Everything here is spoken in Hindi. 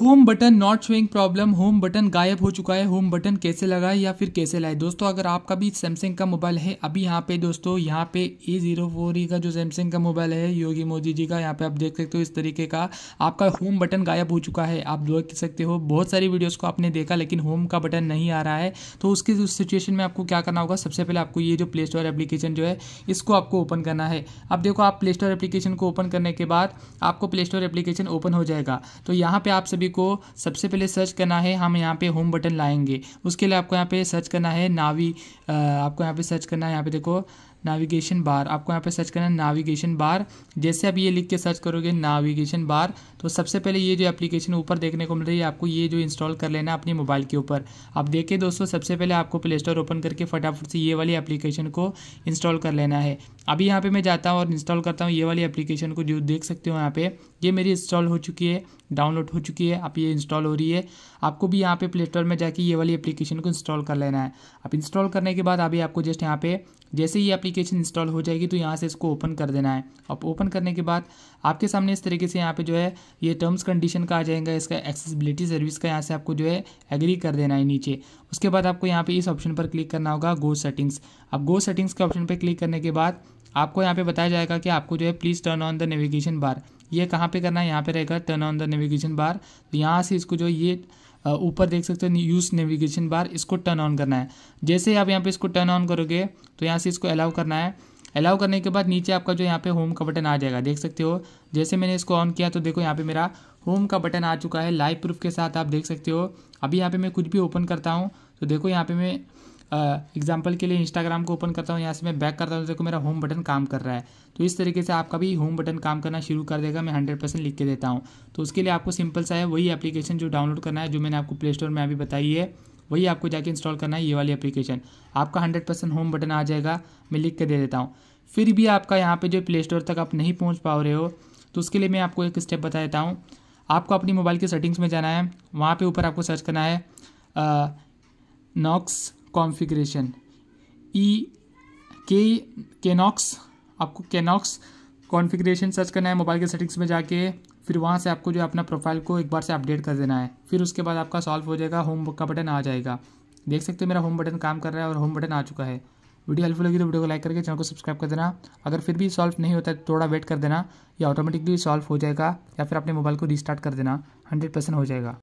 Home button not showing problem, home button गायब हो चुका है, होम बटन कैसे लगाए या फिर कैसे लाए? दोस्तों, अगर आपका भी सैमसंग का मोबाइल है, अभी यहाँ पे दोस्तों, यहाँ पे ए ज़ीरो फोर ई का जो सैमसंग का मोबाइल है, योगी मोदी जी का, यहाँ पे आप देख सकते हो इस तरीके का, आपका होम बटन गायब हो चुका है। आप देख सकते हो, बहुत सारी वीडियोज़ को आपने देखा, लेकिन होम का बटन नहीं आ रहा है। तो उसकी उस सिचुएशन में आपको क्या करना होगा? सबसे पहले आपको ये जो प्ले स्टोर एप्लीकेशन जो है, इसको आपको ओपन करना है। अब देखो, आप प्ले स्टोर एप्लीकेशन को ओपन करने के बाद, आपको प्ले स्टोर एप्लीकेशन ओपन हो जाएगा। तो यहाँ पर आप सभी को सबसे सबसे पहले सर्च करना है, हम यहाँ पे होम बटन लाएँगे। उसके लिए आपको यहाँ पे सर्च करना है नावी आपको यहाँ पे सर्च करना है, यहाँ पे देखो नाविगेशन बार आपको यहाँ पे सर्च करना है नाविगेशन बार जैसे आप ये लिख के सर्च करोगे नाविगेशन बार तो सबसे पहले ये जो एप्लीकेशन ऊपर देखने को मिल रही है, आपको ये जो इंस्टॉल कर लेना अपने मोबाइल के ऊपर। अब देखिए दोस्तों, सबसे पहले आपको प्ले स्टोर ओपन करके फटाफट से ये वाली एप्लीकेशन को इंस्टॉल कर लेना है। अभी यहाँ पर मैं जाता हूँ और इंस्टॉल करता हूँ ये वाली एप्लीकेशन को, जो देख सकते हो यहाँ पे, ये मेरी इंस्टॉल हो चुकी है डाउनलोड हो चुकी है, अब ये इंस्टॉल हो रही है। आपको भी यहाँ पे प्ले स्टोर में जाके ये वाली एप्लीकेशन को इंस्टॉल कर लेना है। अब इंस्टॉल करने के बाद अभी आपको जस्ट यहाँ पे, जैसे ही एप्लीकेशन इंस्टॉल हो जाएगी तो यहाँ से इसको ओपन कर देना है। अब ओपन करने के बाद आपके सामने इस तरीके से यहाँ पे जो है, ये टर्म्स कंडीशन का आ जाएगा, इसका एक्सेसिबिलिटी सर्विस का यहाँ से आपको जो है एग्री कर देना है नीचे। उसके बाद आपको यहाँ पर इस ऑप्शन पर क्लिक करना होगा गो सेटिंग्स अब गो सेटिंग्स के ऑप्शन पर क्लिक करने के बाद आपको यहाँ पर बताया जाएगा कि आपको जो है please turn on the navigation bar ये कहाँ पे करना है? यहाँ पे रहेगा turn on the navigation bar तो यहाँ से इसको जो ये ऊपर देख सकते हो यूज़ नेविगेशन बार इसको टर्न ऑन करना है। जैसे आप यहाँ पे इसको टर्न ऑन करोगे तो यहाँ से इसको अलाउ करना है। अलाउ करने के बाद नीचे आपका जो यहाँ पे होम का बटन आ जाएगा, देख सकते हो। जैसे मैंने इसको ऑन किया तो देखो यहाँ पे मेरा होम का बटन आ चुका है लाइव प्रूफ के साथ आप देख सकते हो। अभी यहाँ पे मैं कुछ भी ओपन करता हूँ तो देखो यहाँ पे मैं एग्ज़ाम्पल के लिए इंस्टाग्राम को ओपन करता हूँ, यहाँ से मैं बैक करता हूँ, देखो मेरा होम बटन काम कर रहा है। तो इस तरीके से आपका भी होम बटन काम करना शुरू कर देगा, मैं हंड्रेड परसेंट लिख के देता हूँ। तो उसके लिए आपको सिंपल सा है, वही एप्लीकेशन जो डाउनलोड करना है, जो मैंने आपको प्ले स्टोर में अभी बताई है, वही आपको जाके इंस्टॉल करना है, ये वाली एप्लीकेशन आपका हंड्रेड परसेंट होम बटन आ जाएगा, मैं लिख के दे देता हूँ। फिर भी आपका यहाँ पे जो प्ले स्टोर तक आप नहीं पहुँच पा रहे हो तो उसके लिए मैं आपको एक स्टेप बता देता हूँ। आपको अपनी मोबाइल की सेटिंग्स में जाना है, वहाँ पे ऊपर आपको सर्च करना है नॉक्स कॉन्फ़िगरेशन ई के केनॉक्स आपको केनॉक्स कॉन्फ़िगरेशन सर्च करना है मोबाइल के सेटिंग्स में जाके, फिर वहाँ से आपको जो है अपना प्रोफ़ाइल को एक बार से अपडेट कर देना है। फिर उसके बाद आपका सॉल्व हो जाएगा होम का बटन आ जाएगा। देख सकते हो मेरा होम बटन काम कर रहा है और होम बटन आ चुका है। वीडियो हेल्पफुल लगी तो वीडियो को लाइक करके चैनल को सब्सक्राइब कर देना। अगर फिर भी सॉल्व नहीं होता है तो थोड़ा वेट कर देना, या ऑटोमेटिकली सॉल्व हो जाएगा, या फिर अपने मोबाइल को रिस्टार्ट कर देना हंड्रेड परसेंट हो जाएगा।